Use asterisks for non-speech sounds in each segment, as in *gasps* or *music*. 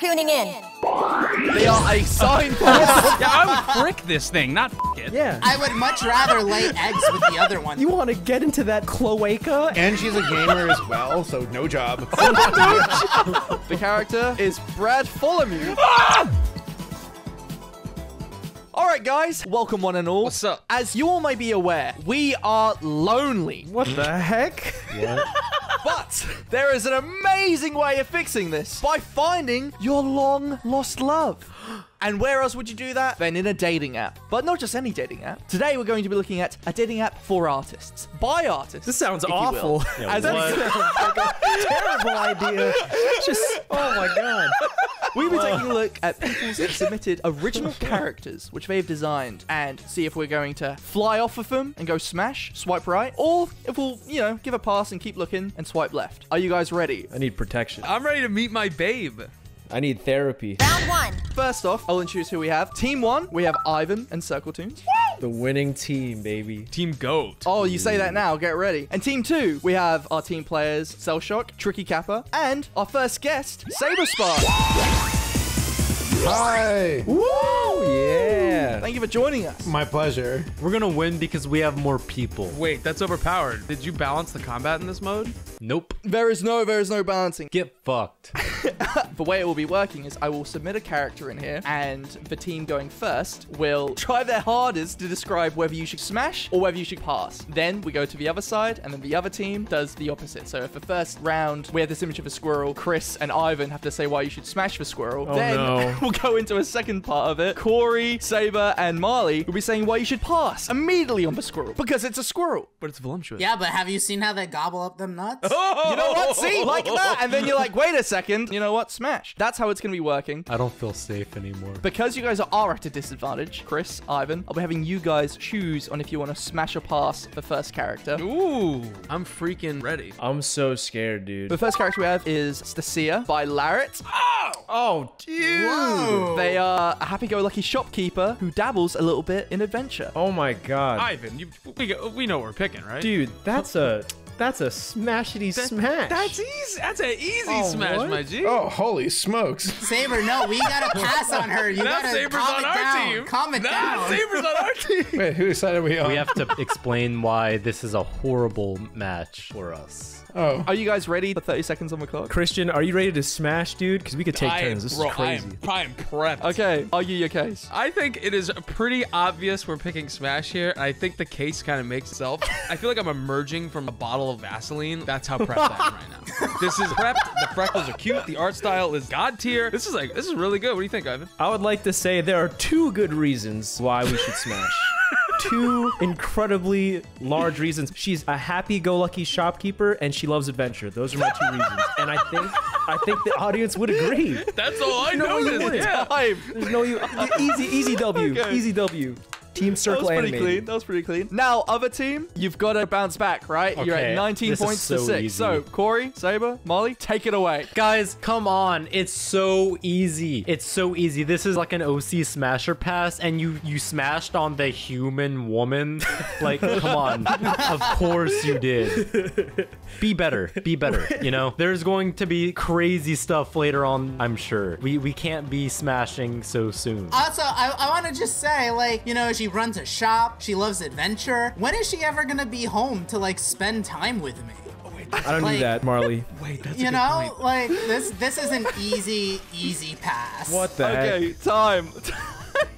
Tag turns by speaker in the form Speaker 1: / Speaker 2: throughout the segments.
Speaker 1: tuning in.
Speaker 2: They are a signpost. *laughs*
Speaker 3: yeah, I would frick this thing, not f it.
Speaker 4: Yeah.
Speaker 5: I would much rather lay eggs with the other one.
Speaker 4: You want to get into that cloaca?
Speaker 6: And she's a gamer as well, so no job. *laughs*
Speaker 2: Oh, the character is Bradtholomew. Ah! Alright guys, welcome one and all.
Speaker 3: What's up?
Speaker 2: As you all may be aware, we are lonely.
Speaker 4: What the heck? *laughs*
Speaker 2: But there is an amazing way of fixing this by finding your long lost love. *gasps* And where else would you do that than in a dating app? But not just any dating app. Today we're going to be looking at a dating app for artists, by artists.
Speaker 4: This sounds
Speaker 2: if you will.
Speaker 4: awful. *laughs*
Speaker 2: As *laughs*
Speaker 4: Terrible idea. *laughs* Just, oh my god.
Speaker 2: We'll be taking a look at people's submitted original characters which they've designed and see if we're going to fly off of them and go smash, swipe right, or if we'll, you know, give a pass and keep looking and swipe left. Are you guys ready?
Speaker 4: I need protection.
Speaker 3: I'm ready to meet my babe.
Speaker 4: I need therapy.
Speaker 1: Round one.
Speaker 2: First off, I'll introduce who we have. Team one, we have Ivan and Circle Toons.
Speaker 4: The winning team, baby.
Speaker 3: Team Goat.
Speaker 2: Oh, you say that now, get ready. And team two, we have our team players, CelShock, Tricky Kappa, and our first guest, Saberspark.
Speaker 6: Hi.
Speaker 4: Woo! Yeah.
Speaker 2: Thank you for joining us.
Speaker 6: My pleasure.
Speaker 7: We're gonna win because we have more people.
Speaker 3: Wait, that's overpowered. Did you balance the combat in this mode?
Speaker 7: Nope.
Speaker 2: There is no, there is no balancing.
Speaker 7: Get fucked. *laughs*
Speaker 2: The way it will be working is I will submit a character in here, and the team going first will try their hardest to describe whether you should smash or whether you should pass. Then we go to the other side, and then the other team does the opposite. So if the first round we have this image of a squirrel, Chris and Ivan have to say why you should smash the squirrel.
Speaker 4: Oh,
Speaker 2: then
Speaker 4: no. *laughs*
Speaker 2: we'll go into a second part of it. Corey, Saber, and Marley will be saying why you should pass immediately on the squirrel because it's a squirrel.
Speaker 3: But it's voluptuous.
Speaker 5: Yeah, but have you seen how they gobble up them nuts? *laughs*
Speaker 2: You know what? See, *laughs* like that, and then you're like, wait a second. You know what? Smash. That's how it's gonna be working.
Speaker 7: I don't feel safe anymore.
Speaker 2: Because you guys are at a disadvantage, Chris, Ivan, I'll be having you guys choose on if you want to smash or pass the first character.
Speaker 3: Ooh, I'm freaking ready.
Speaker 4: I'm so scared, dude.
Speaker 2: The first character we have is Stasia by Larret. Ah!
Speaker 4: Oh, dude.
Speaker 5: Whoa.
Speaker 2: They are a happy-go-lucky shopkeeper who dabbles a little bit in adventure.
Speaker 4: Oh my god.
Speaker 3: Ivan, you, we, we know what we're picking, right?
Speaker 4: Dude, that's a that's a smashity smash.
Speaker 3: That's easy. That's an easy
Speaker 4: Oh,
Speaker 3: smash,
Speaker 4: what?
Speaker 3: my G.
Speaker 6: Oh, holy smokes.
Speaker 5: Saber, no, we gotta *laughs* pass on her. You
Speaker 3: Now
Speaker 5: gotta
Speaker 3: Saber's
Speaker 5: calm
Speaker 3: on
Speaker 5: it
Speaker 3: our
Speaker 5: down.
Speaker 3: team.
Speaker 5: Calm it
Speaker 3: Now
Speaker 5: down.
Speaker 3: Saber's on our team.
Speaker 6: Wait, who decided we on?
Speaker 7: We have to explain why this is a horrible match for us.
Speaker 6: Oh.
Speaker 2: Are you guys ready for 30 seconds on the clock?
Speaker 4: Christian, are you ready to smash, dude? Because we could take
Speaker 3: I am-
Speaker 4: turns. This
Speaker 3: bro,
Speaker 4: is crazy.
Speaker 3: I am, I am prepped.
Speaker 2: Okay, argue your case.
Speaker 3: I think it is pretty obvious we're picking Smash here. I think the case kind of makes itself. I feel like I'm emerging from a bottle of Vaseline. That's how prepped I am right now. *laughs* This is prepped. The freckles are cute. The art style is god tier. This is like this is really good. What do you think, Ivan?
Speaker 4: I would like to say there are two good reasons why we should smash. Two incredibly large reasons. She's a happy-go-lucky shopkeeper and she loves adventure. Those are my two reasons. And I think I think the audience would agree.
Speaker 3: That's all I
Speaker 4: No, you wouldn't. There's no you easy easy W.
Speaker 2: Okay.
Speaker 4: Easy W. Team
Speaker 2: That was pretty clean. That was pretty clean. Now, other team, you've got to bounce back, right? You're at 19
Speaker 7: this is
Speaker 2: points to 6.
Speaker 7: easy.
Speaker 2: So, Corey, Saber, Molly, take it away.
Speaker 7: Guys, come on. It's so easy. It's so easy. This is like an OC smasher pass and you you smashed on the human woman. *laughs* Like, come on. Of course you did. Be better. Be better, you know? There's going to be crazy stuff later on, I'm sure. We we can't be smashing so soon.
Speaker 5: Also, I, I want to just say, like, you know, she runs a shop. She loves adventure. When is she ever gonna be home to like spend time with me?
Speaker 4: I don't
Speaker 5: Like-
Speaker 4: need that, Marley. *laughs*
Speaker 3: Wait, that's
Speaker 5: You know, like this. This is an easy, easy pass.
Speaker 4: What the heck?
Speaker 2: Okay, time. *laughs*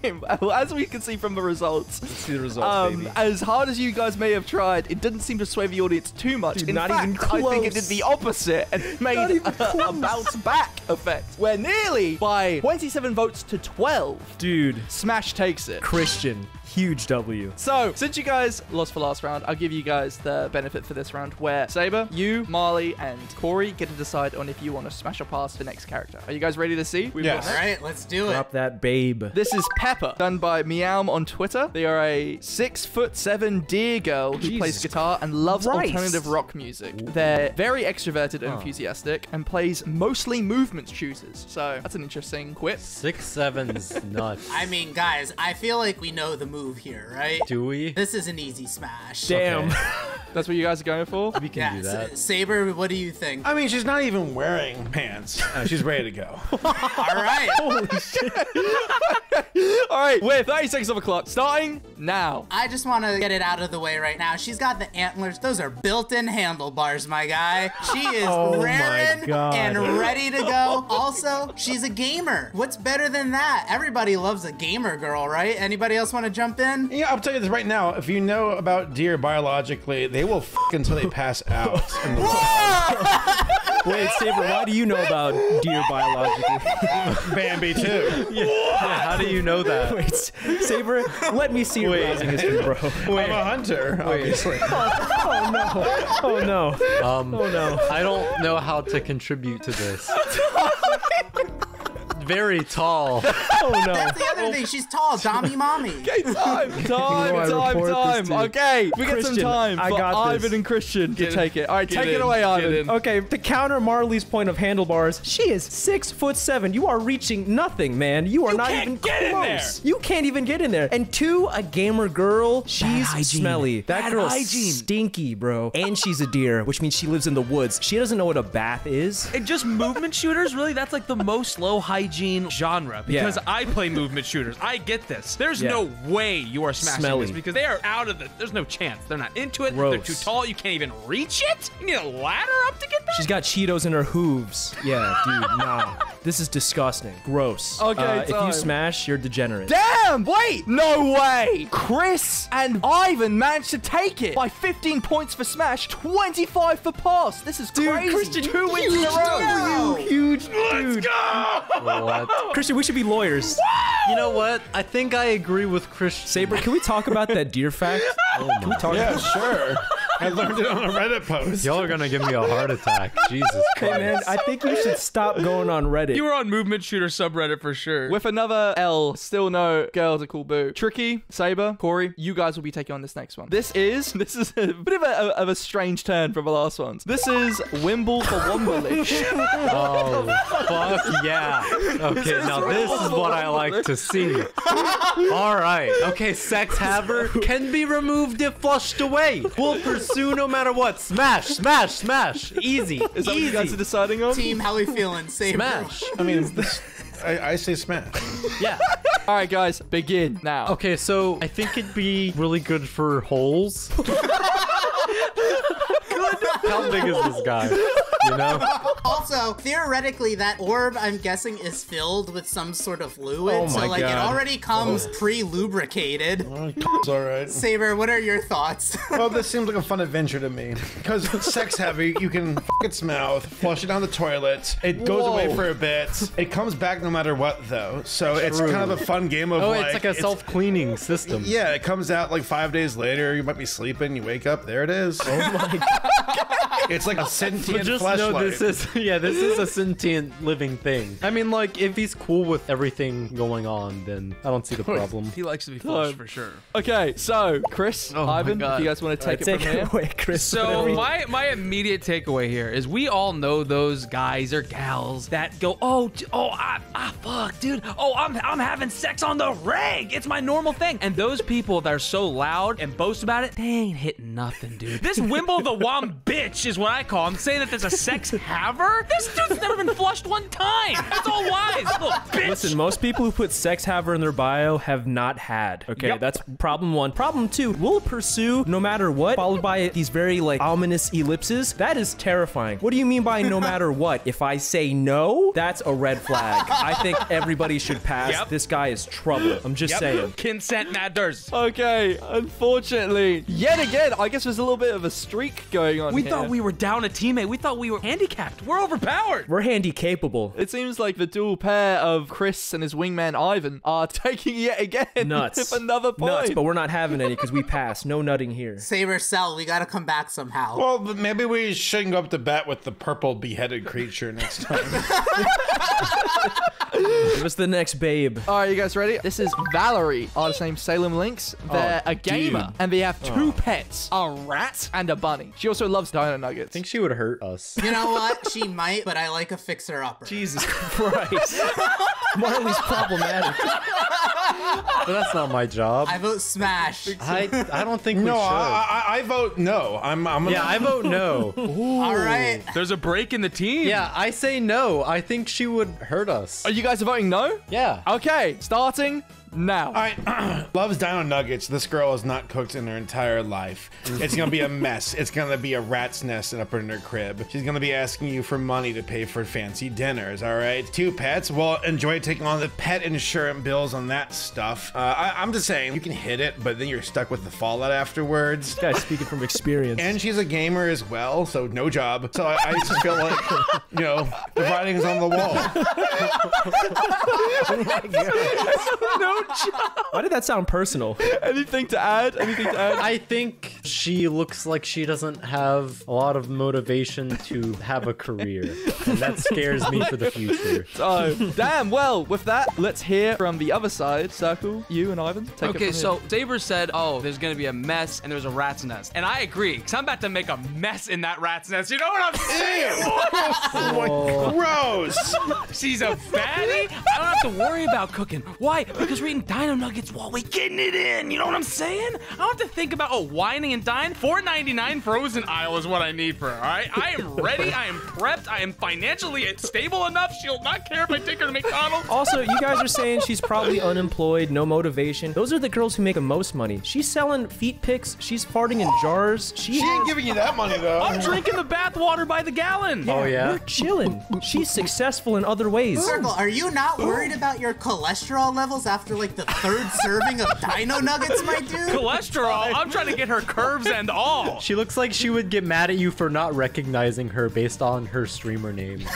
Speaker 2: Time. As we can see from the results,
Speaker 4: Let's see the results,
Speaker 2: um,
Speaker 4: baby.
Speaker 2: as hard as you guys may have tried, it didn't seem to sway the audience too much.
Speaker 4: Dude,
Speaker 2: In
Speaker 4: not
Speaker 2: fact,
Speaker 4: even
Speaker 2: I think it did the opposite and *laughs* made a, a bounce back effect, where nearly by 27 votes to 12,
Speaker 4: Dude,
Speaker 2: Smash takes it.
Speaker 4: Christian, huge W.
Speaker 2: So, since you guys lost for last round, I'll give you guys the benefit for this round where Saber, you, Marley, and Corey get to decide on if you want to smash or pass the next character. Are you guys ready to see? We've
Speaker 6: Yes.
Speaker 2: got-
Speaker 5: All right, let's do it.
Speaker 4: Drop that babe.
Speaker 2: This is Pepper, done by Meowm on Twitter. They are a six foot seven deer girl who plays guitar and loves
Speaker 4: Christ.
Speaker 2: alternative rock music. They're very extroverted and enthusiastic and plays mostly movements choosers. So that's an interesting quip.
Speaker 7: Six sevens *laughs* nuts.
Speaker 5: I mean, guys, I feel like we know the move here, right?
Speaker 7: Do we?
Speaker 5: This is an easy smash.
Speaker 4: Damn. *laughs*
Speaker 2: That's what you guys are going for?
Speaker 7: We can
Speaker 5: Yeah,
Speaker 7: do that.
Speaker 5: Saber, what do you think?
Speaker 6: I mean, she's not even wearing pants. Uh, she's ready to go. *laughs*
Speaker 5: All right. *laughs* Holy shit.
Speaker 2: All right, with 30 seconds of a clock, starting now.
Speaker 5: I just want to get it out of the way right now. She's got the antlers. Those are built-in handlebars, my guy. She is
Speaker 4: Oh my
Speaker 5: raring
Speaker 4: God.
Speaker 5: and ready to go. *laughs* Also, she's a gamer. What's better than that? Everybody loves a gamer girl, right? Anybody else want to jump in?
Speaker 6: Yeah, I'll tell you this right now. If you know about deer biologically, they will f until they pass out. *laughs* in the.
Speaker 4: Wait, Saber, why do you know about deer biologically? *laughs*
Speaker 6: Bambi too.
Speaker 7: Yeah, how do you know that?
Speaker 4: Wait, Saber, let me see your
Speaker 7: Wait.
Speaker 4: browsing history, bro.
Speaker 6: I'm a hunter, obviously.
Speaker 4: Oh no. Oh no.
Speaker 7: Um,
Speaker 4: Oh no.
Speaker 7: I don't know how to contribute to this. *laughs* Very tall. *laughs*
Speaker 4: Oh no.
Speaker 5: That's the other thing. She's tall. *laughs* Dommy mommy.
Speaker 2: Okay, time, *laughs* time,
Speaker 4: I
Speaker 2: time, time. Okay, we get some
Speaker 4: Christian,
Speaker 2: time
Speaker 4: I
Speaker 2: for
Speaker 4: got
Speaker 2: Ivan
Speaker 4: this.
Speaker 2: and Christian to
Speaker 3: Get-
Speaker 2: take it. All right,
Speaker 3: get
Speaker 2: take it away, Ivan.
Speaker 4: Okay, to counter Marley's point of handlebars, she is six foot seven. You are reaching nothing, man. You are not
Speaker 3: can't
Speaker 4: even
Speaker 3: get in
Speaker 4: close. You can't even get in there. And two, a gamer girl, she's
Speaker 3: hygiene.
Speaker 4: smelly. That
Speaker 3: Bad
Speaker 4: girl's
Speaker 3: hygiene.
Speaker 4: stinky, bro. And she's a deer, which means she lives in the woods. She doesn't know what a bath is.
Speaker 3: And just movement shooters, really? That's like the most low hygiene genre. Because
Speaker 4: Yeah.
Speaker 3: I play movement shooters. I get this. There's
Speaker 4: Yeah.
Speaker 3: no way you are smashing
Speaker 4: Smelly.
Speaker 3: this because they are out of the. There's no chance. They're not into it. They're too tall. You can't even reach it. You need a ladder up to get there.
Speaker 4: She's got Cheetos in her hooves. Yeah, dude, *laughs* nah. This is disgusting. Gross.
Speaker 2: Okay,
Speaker 4: Uh, if you smash, you're degenerate.
Speaker 2: Damn, wait! No way! Chris and Ivan managed to take it by 15 points for smash, 25 for pass. This is crazy.
Speaker 4: Christian,
Speaker 2: Two wins in a row.
Speaker 5: Yo.
Speaker 4: Huge dude.
Speaker 7: What? *laughs*
Speaker 4: Christian, we should be lawyers.
Speaker 7: You know what? I think I agree with Chris.
Speaker 4: Saber, can we talk about that deer fact? Oh can we talk
Speaker 6: Yeah, sure. I learned it on a Reddit post.
Speaker 7: Y'all are gonna give me a heart attack. *laughs* Jesus Christ.
Speaker 4: Hey
Speaker 7: Christ.
Speaker 4: man, I think you should stop going on Reddit.
Speaker 3: You were on movement shooter subreddit for sure.
Speaker 2: With another L, still no girl to cool boo. Tricky, Saber, Corey, you guys will be taking on this next one. This is *laughs* this is a bit of a, of a strange turn from the last ones. This is Wimble for Wombelisch. *laughs*
Speaker 7: Oh, fuck yeah. Okay, now this is what I like to see. All right. Okay, sex haver can be removed if flushed away. We'll pursue no matter what. Smash, smash, smash. Easy.
Speaker 2: Is that what you guys are deciding on?
Speaker 5: Team, how we feeling? Saber.
Speaker 7: Smash.
Speaker 6: I mean, this, *laughs* I, I say smash.
Speaker 7: Yeah.
Speaker 2: All right, guys, begin now.
Speaker 7: Okay, so I think it'd be really good for holes. *laughs* How big is this guy? You know? *laughs*
Speaker 5: Also, theoretically, that orb, I'm guessing, is filled with some sort of fluid.
Speaker 4: Oh
Speaker 5: so,
Speaker 4: my
Speaker 5: like, it already comes oh. pre-lubricated.
Speaker 6: Oh, it's all right. *laughs*
Speaker 5: Saber, what are your thoughts? *laughs*
Speaker 6: Well, this seems like a fun adventure to me. Because sex heavy, you can f its mouth, flush it down the toilet. It goes away for a bit. It comes back no matter what, though. So it's kind of a fun game of
Speaker 7: Oh,
Speaker 6: like.
Speaker 7: it's like a self-cleaning system.
Speaker 6: Yeah, it comes out like five days later. You might be sleeping. You wake up. There it is. Oh my god! It's like a *laughs*
Speaker 7: But
Speaker 6: sentient
Speaker 7: just know
Speaker 6: flashlight.
Speaker 7: this is *laughs* yeah, this is a sentient living thing. I mean, like if he's cool with everything going on, then I don't see the problem.
Speaker 3: he likes to be flushed for sure.
Speaker 2: Okay, so Chris,
Speaker 3: Oh
Speaker 2: Ivan,
Speaker 3: God.
Speaker 2: if you guys want to take it
Speaker 4: Take
Speaker 2: from
Speaker 4: it
Speaker 2: here.
Speaker 4: away, Chris.
Speaker 3: So my my immediate takeaway here is we all know those guys or gals that go, oh, d- oh, ah, ah, fuck, dude, oh, I'm I'm having sex on the reg. It's my normal thing. And those people that are so loud and boast about it, they ain't hitting nothing, dude. This Wimble the Wom *laughs* bitch is what I call him, saying that there's a sex *laughs* haver. This dude's never been flushed one time. That's all lies, *laughs* little bitch.
Speaker 4: Listen, most people who put sex haver in their bio have not had. Okay,
Speaker 3: Yep.
Speaker 4: that's problem one. Problem two, we'll pursue no matter what, followed by these very like ominous ellipses. That is terrifying. What do you mean by no *laughs* matter what? If I say no, that's a red flag. I think everybody should pass.
Speaker 3: Yep.
Speaker 4: This guy is trouble. I'm just saying.
Speaker 3: Consent matters.
Speaker 2: Okay, unfortunately, yet again, I guess there's a little bit of a streak going on
Speaker 3: We
Speaker 2: here.
Speaker 3: thought we were down a teammate. We thought we were handicapped. We're overpowered.
Speaker 4: We're handy capable.
Speaker 2: It seems like the dual pair of Chris and his wingman Ivan are *laughs* taking yet again *laughs*
Speaker 4: Nuts.
Speaker 2: with another point.
Speaker 4: Nuts, but we're not having any because we pass. No nutting here. *laughs*
Speaker 5: Saber, sell. We gotta come back somehow.
Speaker 6: Well, maybe we shouldn't go up to bat with the purple beheaded creature next time.
Speaker 4: Give us the next babe.
Speaker 2: All right, you guys ready? This is Valerie, artist named Salem Lynx. Oh, They're
Speaker 4: Oh,
Speaker 2: a gamer,
Speaker 4: dude.
Speaker 2: and they have two oh. pets, a rat and a bunny. She also loves dino nuggets.
Speaker 7: I think she would hurt us.
Speaker 5: You know what? She might, but I like a fixer-upper.
Speaker 4: Jesus *laughs* Christ. *laughs* Marley's problematic. *laughs*
Speaker 7: But that's not my job.
Speaker 5: I vote smash.
Speaker 7: I I don't think we
Speaker 6: No,
Speaker 7: should.
Speaker 6: I, I, I vote no. I'm. I'm gonna,
Speaker 7: yeah, I vote no.
Speaker 5: All right.
Speaker 3: There's a break in the team.
Speaker 7: yeah, I say no. I think she would hurt us.
Speaker 2: Are you guys voting no?
Speaker 7: Yeah.
Speaker 2: Okay, starting now.
Speaker 6: All right, *clears throat* loves Dino Nuggets. This girl has not cooked in her entire life. It's gonna be a mess. *laughs* It's gonna be a rat's nest up in her crib. She's gonna be asking you for money to pay for fancy dinners. All right, two pets. Well, enjoy taking on the pet insurance bills on that stuff. Uh, I, I'm just saying, you can hit it, but then you're stuck with the fallout afterwards.
Speaker 4: Guys, speaking from experience.
Speaker 6: And she's a gamer as well, so no job. So I, I just feel like, you know, the writing's on the wall. *laughs* *laughs*
Speaker 4: Why did that sound personal?
Speaker 2: Anything to add? Anything to add?
Speaker 7: I think she looks like she doesn't have a lot of motivation to have a career. And that *laughs* scares me for the future. *laughs*
Speaker 2: Oh, damn. Well, with that, let's hear from the other side. Circle, you and Ivan. Take it
Speaker 3: Okay,
Speaker 2: from
Speaker 3: so
Speaker 2: here.
Speaker 3: Saber said, "Oh, there's gonna be a mess and there's a rat's nest," and I agree because I'm about to make a mess in that rat's nest. You know what I'm saying?
Speaker 6: Oh Gross.
Speaker 3: She's a fatty. I don't have to worry about cooking. Why? Because we're eating dino nuggets while we getting it in. You know what I'm saying? I don't have to think about oh whining and dine. 4.99 frozen aisle is what I need for her. All right, I am ready. I am prepped. I am financially stable enough. She'll not care if I take her to McDonald's.
Speaker 4: Also, you guys are saying she's probably unemployed, no motivation. Those are the girls who make the most money. She's selling feet pics. She's farting in jars. She,
Speaker 6: She ain't giving you that money though.
Speaker 3: I'm drinking the bathwater by the gallon.
Speaker 7: Oh, yeah?
Speaker 4: We're chilling. She's successful in other ways.
Speaker 5: Circle, are you not worried about your cholesterol levels after like the third serving of dino nuggets, my dude?
Speaker 3: Cholesterol. I'm trying to get her curves and all.
Speaker 7: She looks like she would get mad at you for not recognizing her based on her streamer name. *laughs*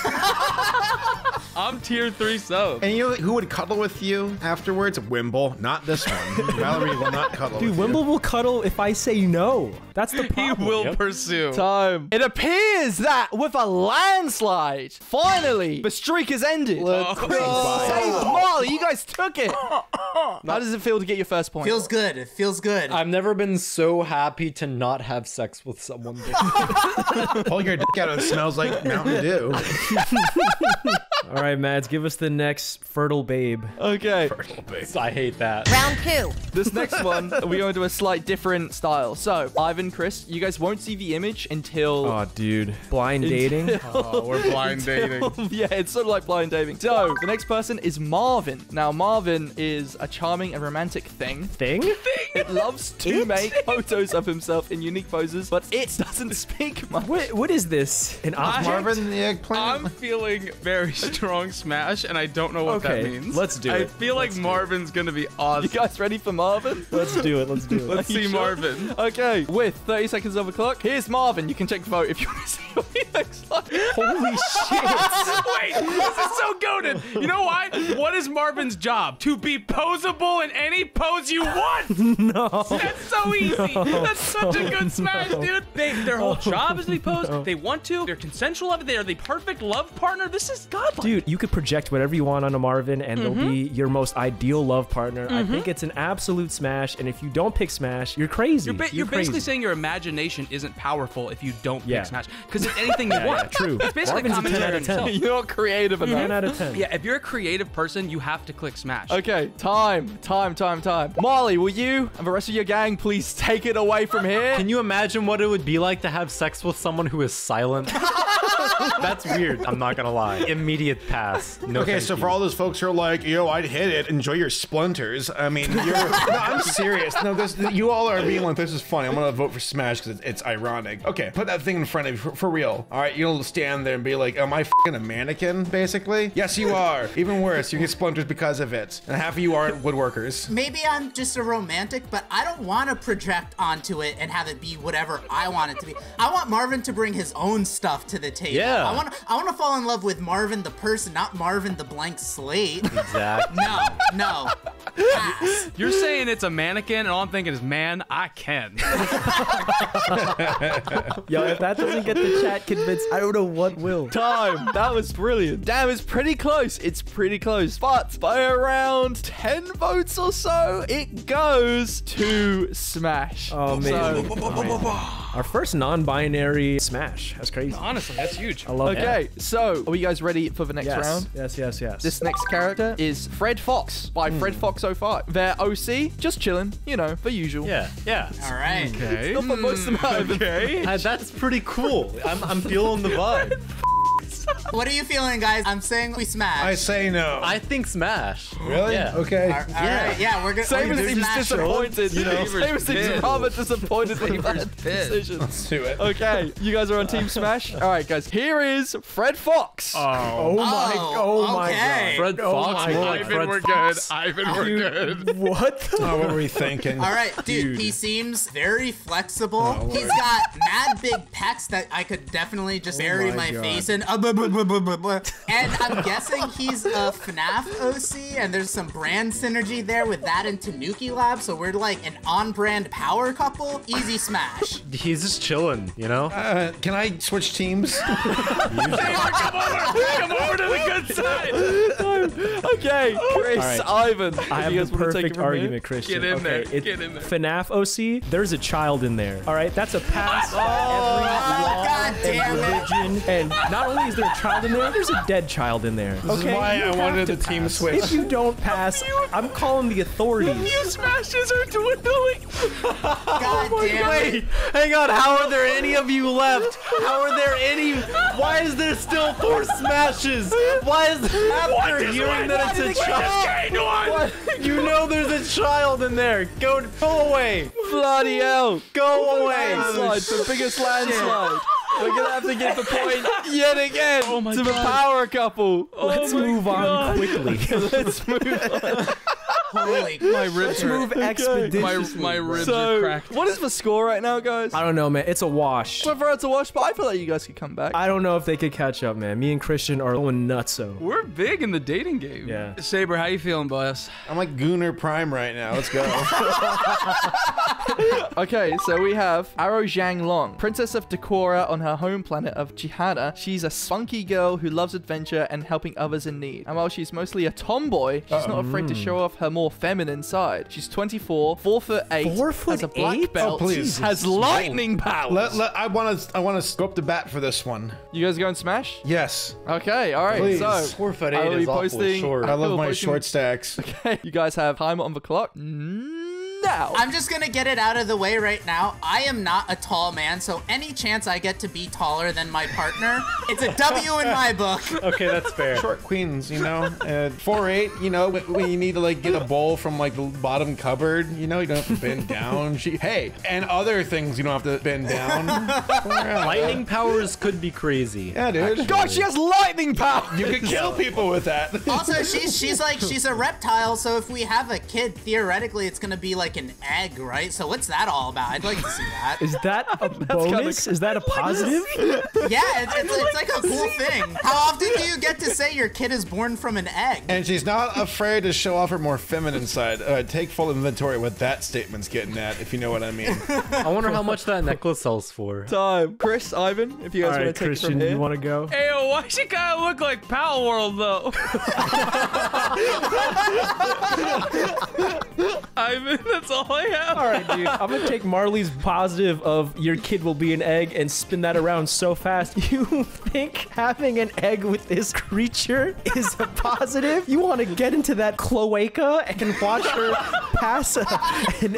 Speaker 3: I'm tier three sub.
Speaker 6: And you know who would cuddle with you afterwards? Wimble, not this one. *laughs* Valerie will not cuddle
Speaker 4: Dude,
Speaker 6: with you.
Speaker 4: Wimble will cuddle if I say no. That's the problem. *laughs*
Speaker 3: He
Speaker 4: problem.
Speaker 3: will pursue.
Speaker 2: Time. It appears that with a landslide, finally, the streak has ended.
Speaker 3: Let's
Speaker 2: Chris
Speaker 3: go.
Speaker 2: saved Marley. You guys took it. *laughs* How does it feel to get your first point?
Speaker 5: Feels good. It feels good.
Speaker 7: I've never been so happy to not have sex with someone.
Speaker 6: Pull your dick out. It smells like Mountain Dew.
Speaker 4: All right, Madz, give us the next fertile babe.
Speaker 2: okay. Fertile babe.
Speaker 7: I hate that.
Speaker 1: Round two.
Speaker 2: This next one, we go into a slight different style. So, Ivan, Chris, you guys won't see the image until.
Speaker 4: Oh, dude. Blind dating. *laughs*
Speaker 3: Oh, we're blind dating. *laughs*
Speaker 2: yeah, it's sort of like blind dating. So, the next person is Marvin. Now, Marvin is a charming and romantic thing.
Speaker 4: Thing? Thing?
Speaker 2: It loves to make photos of himself in unique poses, but it doesn't speak much.
Speaker 4: What, what is this? An
Speaker 3: I-
Speaker 4: object?
Speaker 6: Marvin the eggplant.
Speaker 3: I'm feeling very *laughs* *laughs* strong smash, and I don't know what
Speaker 4: Okay,
Speaker 3: that means.
Speaker 4: let's do it.
Speaker 3: I
Speaker 4: it.
Speaker 3: feel like Marvin's gonna be awesome.
Speaker 2: You
Speaker 3: awesome.
Speaker 2: guys ready for Marvin? *laughs*
Speaker 4: Let's do it. Let's do it. *laughs*
Speaker 3: Let's see
Speaker 2: sure?
Speaker 3: Marvin.
Speaker 2: Okay, with 30 seconds of the clock, here's Marvin. You can check the vote if you want to see what he looks like.
Speaker 4: Holy shit.
Speaker 3: Wait, this is so goaded. You know why? What is Marvin's job? To be posable in any pose you want. No. That's so easy. That's such a good smash, dude. They, their whole job is to be posed. They want to. They're consensual of it. They are the perfect love partner. This is godlike.
Speaker 4: Dude, you could project whatever you want onto Marvin, and they'll be
Speaker 3: Mm-hmm.
Speaker 4: your most ideal love partner. I think it's an absolute smash, and if you don't pick Smash, you're crazy.
Speaker 3: You're, ba- you're
Speaker 4: crazy.
Speaker 3: basically saying your imagination isn't powerful if you don't
Speaker 4: Yeah.
Speaker 3: pick Smash. Because it's anything you *laughs*
Speaker 4: Yeah,
Speaker 3: want.
Speaker 4: yeah, true.
Speaker 3: It's basically
Speaker 4: Marvin's a 10
Speaker 3: commentary
Speaker 4: out of 10.
Speaker 3: on *laughs* himself.
Speaker 2: You're not creative enough.
Speaker 4: 10 out of 10.
Speaker 3: Yeah, if you're a creative person, you have to click Smash.
Speaker 2: Okay, time, time, time, time. Molly, will you and the rest of your gang please take it away from here?
Speaker 7: Can you imagine what it would be like to have sex with someone who is silent? *laughs* *laughs* That's weird. I'm not gonna lie. Immediate pass. No.
Speaker 6: Okay, so
Speaker 7: you.
Speaker 6: for all those folks who are like, yo, I'd hit it, enjoy your splinters. I mean, you're. *laughs* no, I'm serious. No, this, you all are being like, this is funny. I'm gonna vote for Smash because it's, it's ironic. Okay, put that thing in front of you for, for real. All right, you'll stand there and be like, am I fing a mannequin, basically? Yes, you are. Even worse, you get splinters because of it. And half of you aren't woodworkers.
Speaker 5: Maybe I'm just a romantic, but I don't want to project onto it and have it be whatever I want it to be. I want Marvin to bring his own stuff to the table.
Speaker 7: Yeah.
Speaker 5: I want I want to fall in love with Marvin the person, not Marvin the blank slate.
Speaker 7: Exactly.
Speaker 5: no, no. Pass.
Speaker 3: You're saying it's a mannequin, and all I'm thinking is, man, I can. *laughs*
Speaker 4: Yo, if that doesn't get the chat convinced, I don't know what will.
Speaker 2: Time. That was brilliant. Damn, it's pretty close. It's pretty close. But by around 10 votes or so, it goes to Smash.
Speaker 4: Oh, man.
Speaker 2: So, oh,
Speaker 4: Our first non-binary smash. That's crazy.
Speaker 3: Honestly, that's huge.
Speaker 4: I love
Speaker 2: Okay, so are you guys ready for the next
Speaker 4: that. Yes.
Speaker 2: round?
Speaker 4: Yes, yes, yes.
Speaker 2: This next character is Fred Fox by Fred Fox 05. Their OC, just chilling, you know, the usual.
Speaker 7: Yeah, yeah.
Speaker 5: All right.
Speaker 3: Okay.
Speaker 2: Not the most amount of
Speaker 3: Okay.
Speaker 7: Uh, that's pretty cool. I'm, I'm feeling the *laughs* vibe. *laughs*
Speaker 5: What are you feeling, guys? I'm saying we smash.
Speaker 6: I say no.
Speaker 7: I think Smash.
Speaker 6: really?
Speaker 7: Yeah.
Speaker 6: Okay.
Speaker 5: All right, yeah, we're gonna.
Speaker 2: Same
Speaker 5: we're
Speaker 2: as
Speaker 5: gonna
Speaker 2: he's
Speaker 5: smash
Speaker 2: disappointed. You know,
Speaker 3: Saber's
Speaker 2: same as he's
Speaker 3: pissed.
Speaker 2: rather disappointed in that
Speaker 3: pissed.
Speaker 2: decision.
Speaker 6: Let's do it.
Speaker 2: Okay, you guys are on Team Smash. *laughs* All right, guys. Here is Fred Fox.
Speaker 4: oh my,
Speaker 5: Oh,
Speaker 4: oh my
Speaker 5: okay.
Speaker 4: god.
Speaker 7: Fred
Speaker 4: Oh
Speaker 7: Fox.
Speaker 4: my
Speaker 7: more
Speaker 4: God.
Speaker 7: like
Speaker 3: Ivan,
Speaker 7: Fred
Speaker 3: we're
Speaker 7: Fox.
Speaker 3: good. *laughs* Ivan, we're good.
Speaker 4: What?
Speaker 6: Oh, what were we thinking?
Speaker 5: All right, dude, He seems very flexible.
Speaker 6: Oh,
Speaker 5: He's
Speaker 6: Lord.
Speaker 5: got mad big pecs that I could definitely just bury
Speaker 6: my
Speaker 5: my,
Speaker 6: God.
Speaker 5: face in. Uh, blah, blah, blah, blah, blah, blah. And I'm guessing he's a FNAF OC, and there's some brand synergy there with that and Toonuki Lab. So we're like an on-brand power couple. Easy smash.
Speaker 7: He's just chilling, you know?
Speaker 6: Uh, can I switch teams? *laughs*
Speaker 3: Come over to the good side. *laughs*
Speaker 2: Okay, Chris,
Speaker 4: right.
Speaker 2: Ivan.
Speaker 4: I have
Speaker 2: you
Speaker 4: the
Speaker 2: guys wanna take it
Speaker 4: perfect
Speaker 2: from here?
Speaker 4: argument, Christian.
Speaker 3: Get in
Speaker 4: okay,
Speaker 3: there,
Speaker 4: it-
Speaker 3: get in there.
Speaker 4: FNAF OC, there's a child in there. All right, that's a pass
Speaker 5: Oh,
Speaker 4: every
Speaker 5: God damn
Speaker 4: and
Speaker 5: it.
Speaker 4: religion. And not only is there a child in there, there's a dead child in there.
Speaker 6: This is why
Speaker 4: You
Speaker 6: I wanted
Speaker 4: to
Speaker 6: the team switch.
Speaker 4: If you don't pass, I'm calling the authorities.
Speaker 2: Smashes are dwindling. *laughs*
Speaker 5: God oh damn it.
Speaker 7: Wait, hang on. How are there any of you left? How are there any? Why is there still four smashes? Why is after hearing that it's a child? You know there's a child in there. Go, go away.
Speaker 2: Bloody hell.
Speaker 7: Go away.
Speaker 2: Landslide, the biggest landslide. We're gonna have to give the point yet again oh to the power couple.
Speaker 4: Let's oh move on quickly. *laughs*
Speaker 2: Let's move on. *laughs*
Speaker 5: Holy
Speaker 3: My ribs *laughs*
Speaker 4: Let's move
Speaker 3: hurt. My,
Speaker 4: expeditiously.
Speaker 3: my ribs are cracked.
Speaker 2: what is the score right now, guys?
Speaker 4: I don't know, man. It's a wash.
Speaker 2: prefer it to watch, but I feel like you guys could come back.
Speaker 4: I don't know if they could catch up, man. Me and Christian are going nutso.
Speaker 3: We're big in the dating game.
Speaker 4: Yeah.
Speaker 3: Saber, how you feeling, boss?
Speaker 6: I'm like Gooner Prime right now. Let's go. *laughs*
Speaker 2: Okay, so we have Arrow XiangLong, Princess of Dakora on her home planet of Jihada. She's a spunky girl who loves adventure and helping others in need. And while she's mostly a tomboy, she's not afraid to mm. show off her more feminine side. She's 24, 4 foot 8,
Speaker 4: Four foot
Speaker 2: has a black
Speaker 4: eight?
Speaker 2: belt,
Speaker 6: Oh, please.
Speaker 2: has lightning powers.
Speaker 6: let, let, I want to. I want to go up the bat for this one.
Speaker 2: you guys going smash?
Speaker 6: Yes.
Speaker 2: Okay, all right.
Speaker 6: Please.
Speaker 2: So,
Speaker 7: Four foot
Speaker 2: I
Speaker 7: eight
Speaker 2: will
Speaker 7: is
Speaker 2: be
Speaker 7: awfully
Speaker 2: posting-
Speaker 7: short.
Speaker 6: I love
Speaker 2: will
Speaker 6: my
Speaker 2: posting-
Speaker 6: short stacks. *laughs*
Speaker 2: Okay, you guys have time on the clock mm-hmm. Now.
Speaker 5: I'm just gonna get it out of the way right now. I am not a tall man, so any chance I get to be taller than my partner, it's a W in my book. *laughs*
Speaker 7: Okay, that's fair.
Speaker 6: Short queens, you know, and four eight. You know, when when you need to like get a bowl from like the bottom cupboard, you know, you don't have to bend down. She, hey, and other things you don't have to bend down. *laughs*
Speaker 7: Lightning powers could be crazy.
Speaker 6: Yeah, dude.
Speaker 2: God, she has lightning powers.
Speaker 6: You could kill *laughs* people with that.
Speaker 5: Also, she's she's like she's a reptile, so if we have a kid, theoretically it's gonna be like an egg, right? So what's that all about? I'd like to see that.
Speaker 4: Is that a *laughs* bonus? Is that a *laughs* positive?
Speaker 5: Yeah, it's, it's, it's like a cool *laughs* thing. How often do you get to say your kid is born from an egg?
Speaker 6: And she's not afraid to show off her more feminine side. Uh, take full inventory what that statement's getting at, if you know what I mean.
Speaker 7: I wonder how much that necklace sells for.
Speaker 2: Time. Chris, Ivan, if you guys
Speaker 4: right,
Speaker 2: want to take it
Speaker 4: Christian,
Speaker 2: from here.
Speaker 4: you want to go?
Speaker 3: Ayo, why she kind of look like Palworld though? Ivan, that's all I have.
Speaker 4: All right, dude. I'm gonna take Marley's positive of your kid will be an egg and spin that around so fast. *laughs* You think having an egg with this creature is a positive? You want to get into that cloaca and watch her *laughs* pass a, an